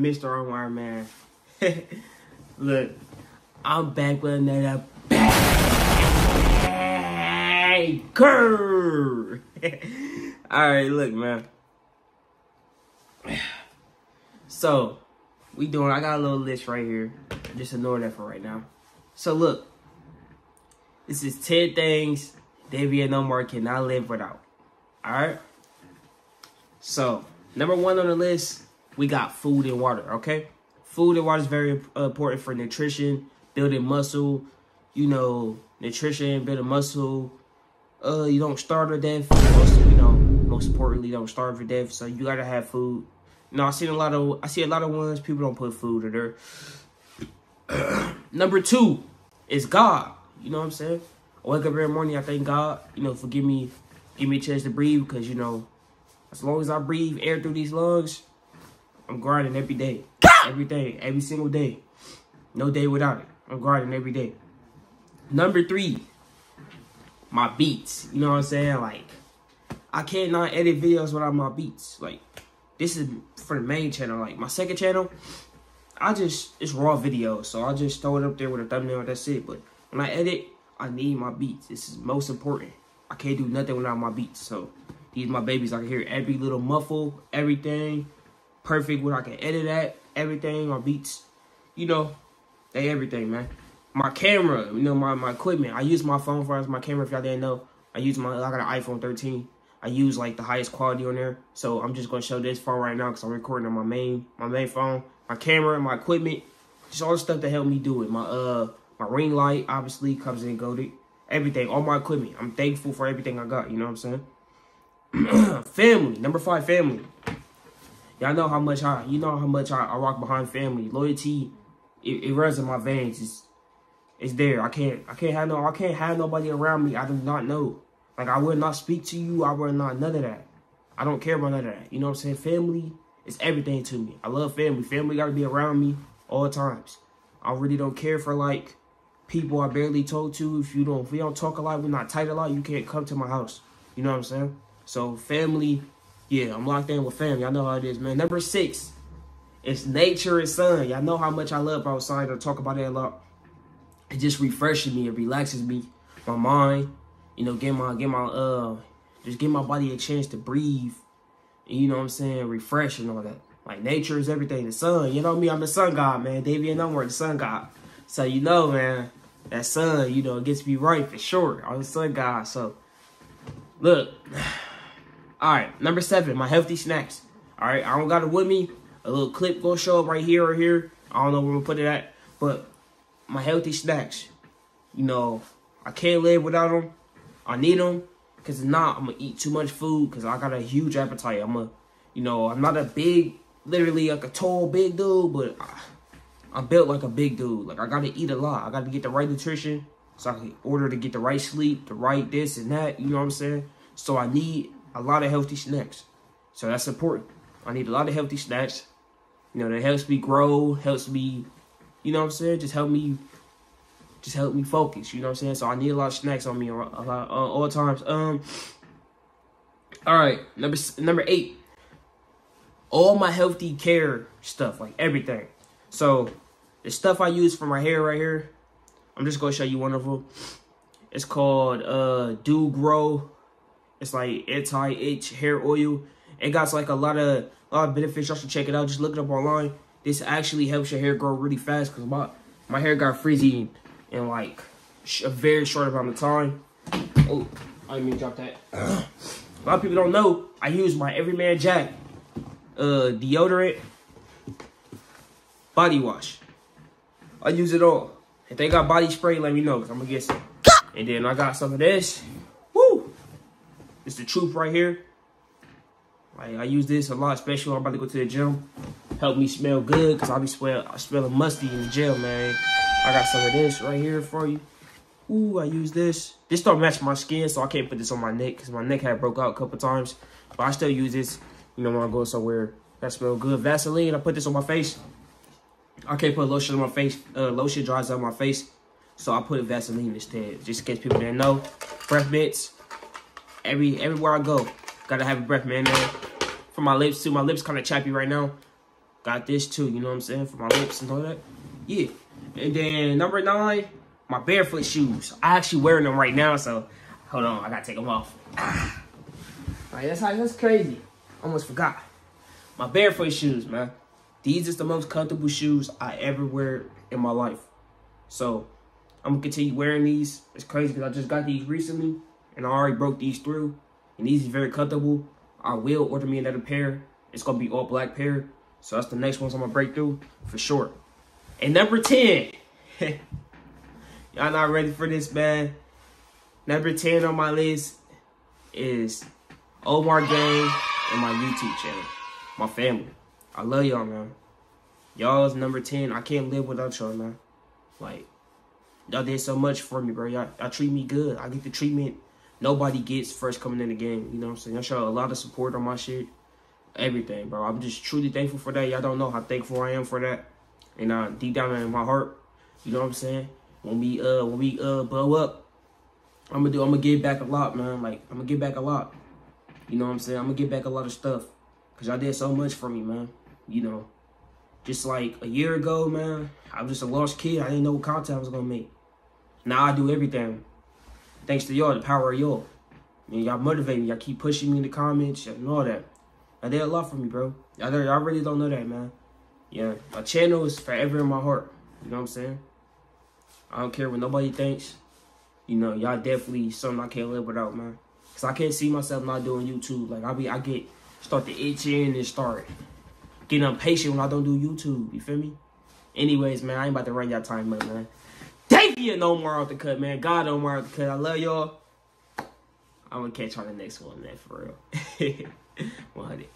Mr. Iron Man. Look, I'm back with another banger. Alright, look, man. So, we doing, I got a little list right here. Just ignore that for right now. So, look. This is 10 things Davienomar cannot live without. Alright? So, number one on the list, we got food and water, okay? Food and water is very uh, important for nutrition, building muscle, you know, nutrition, building muscle. Uh, you don't starve to death. Most, you know, most importantly, don't starve to death. So you gotta have food. Know, I seen a lot of, I see a lot of ones people don't put food in there. Number two is God. You know what I'm saying? I wake up every morning, I thank God, you know, for give me, give me a chance to breathe because, you know, as long as I breathe air through these lungs, I'm grinding every day. Every day. Every single day. No day without it. I'm grinding every day. Number three, my beats. You know what I'm saying? Like, I cannot edit videos without my beats. Like, this is for the main channel. Like, my second channel, I just, it's raw videos. So I just throw it up there with a thumbnail. That's it. But when I edit, I need my beats. This is most important. I can't do nothing without my beats. So these my babies. I can hear every little muffle, everything. Perfect where I can edit at, everything, my beats. You know, they everything, man. My camera, you know, my, my equipment. I use my phone for as my camera if y'all didn't know. I use my, I got an iPhone 13. I use like the highest quality on there. So I'm just gonna show this phone right now because I'm recording on my main, my main phone. My camera, my equipment, just all the stuff that helped me do it. My uh my ring light obviously comes in goaded. Everything, all my equipment. I'm thankful for everything I got, you know what I'm saying? family, number five, family. Y'all know how much I, you know how much I, I rock behind family. Loyalty, it, it runs in my veins. It's, it's there. I can't, I can't have no, I can't have nobody around me I do not know. Like I would not speak to you. I would not none of that. I don't care about none of that. You know what I'm saying? Family is everything to me. I love family. Family got to be around me all times. I really don't care for like people I barely talk to. If you don't, if we don't talk a lot, we're not tight a lot. You can't come to my house. You know what I'm saying? So family, yeah, I'm locked in with family. I know how it is, man. Number six, it's nature and sun. Y'all know how much I love outside. I talk about it a lot. It just refreshes me. It relaxes me, my mind. You know, get my get my uh, just give my body a chance to breathe. You know what I'm saying? Refresh and all that. Like nature is everything. The sun, you know me. I'm the sun god, man. David and I'm the sun god. So you know, man, that sun, you know, it gets me right for sure. I'm the sun god. So look. All right, number seven, my healthy snacks. All right, I don't got it with me. A little clip gonna show up right here or here. I don't know where gonna put it at, but my healthy snacks. You know, I can't live without them. I need them because if not, I'm gonna eat too much food because I got a huge appetite. I'm a, you know, I'm not a big, literally like a tall, big dude, but I, I'm built like a big dude. Like I gotta eat a lot. I gotta get the right nutrition so I can order to get the right sleep, the right this and that. You know what I'm saying? So I need a lot of healthy snacks. So that's important. I need a lot of healthy snacks. You know, that helps me grow, helps me, you know what I'm saying? Just help me, just help me focus. You know what I'm saying? So I need a lot of snacks on me a lot, uh, all times. Um. All right, number number eight. All my healthy care stuff, like everything. So the stuff I use for my hair right here, I'm just gonna show you one of them. It's called uh Doo Gro it's like anti-itch hair oil. It got like a lot of a lot of benefits. Y'all should check it out. Just look it up online. This actually helps your hair grow really fast because my my hair got frizzy in like a very short amount of time. Oh, I didn't mean drop that. a lot of people don't know I use my Every Man Jack uh, deodorant, body wash. I use it all. If they got body spray, let me know because I'm gonna get some. And then I got some of this. It's the truth right here. Like I use this a lot, especially when I'm about to go to the gym. Help me smell good, cause I be smell I smelling musty in the gym, man. I got some of this right here for you. Ooh, I use this. This don't match my skin, so I can't put this on my neck, cause my neck had broke out a couple times. But I still use this, you know, when I go somewhere that smell good. Vaseline, I put this on my face. I can't put lotion on my face. Uh, lotion dries out my face. So I put Vaseline instead, just in case people didn't know. Breath mints, every everywhere I go. Gotta have a breath man. For my lips too. My lips kind of chappy right now. Got this too, you know what I'm saying? For my lips and all that. Yeah. And then number nine, my barefoot shoes. I actually wearing them right now, so hold on, I gotta take them off. Ah. Like, that's that's crazy. Almost forgot. My barefoot shoes, man. These is the most comfortable shoes I ever wear in my life. So I'm gonna continue wearing these. It's crazy because I just got these recently and I already broke these through. And these is very comfortable. I will order me another pair. It's gonna be all black pair. So that's the next ones I'm gonna break through for sure. And number 10. Y'all not ready for this, man. Number 10 on my list is Omar Gang and my YouTube channel. My family. I love y'all, man. Y'all is number 10. I can't live without y'all, man. Like, y'all did so much for me, bro. Y'all treat me good. I get the treatment nobody gets first coming in the game. You know what I'm saying? Y'all show a lot of support on my shit. Everything, bro. I'm just truly thankful for that. Y'all don't know how thankful I am for that. And uh, deep down in my heart, you know what I'm saying? When we uh when we uh blow up, I'm gonna do I'm gonna give back a lot, man. Like I'm gonna give back a lot. You know what I'm saying? I'm gonna give back a lot of stuff. Cause y'all did so much for me, man. You know. Just like a year ago, man, I was just a lost kid. I didn't know what content I was gonna make. Now I do everything. Thanks to y'all, the power of y'all. And y'all motivate me. Y'all keep pushing me in the comments and all that. Y'all did a lot for me, bro. Y'all, y'all really don't know that, man. Yeah, my channel is forever in my heart. You know what I'm saying? I don't care what nobody thinks. You know, y'all definitely something I can't live without, man. Cause I can't see myself not doing YouTube. Like I be, I get start to itch in and start getting impatient when I don't do YouTube. You feel me? Anyways, man, I ain't about to run y'all time up, man. We ain't no more off the cut, man. God no more off the cut. I love y'all. I'm gonna catch y'all the next one, man, for real. 100.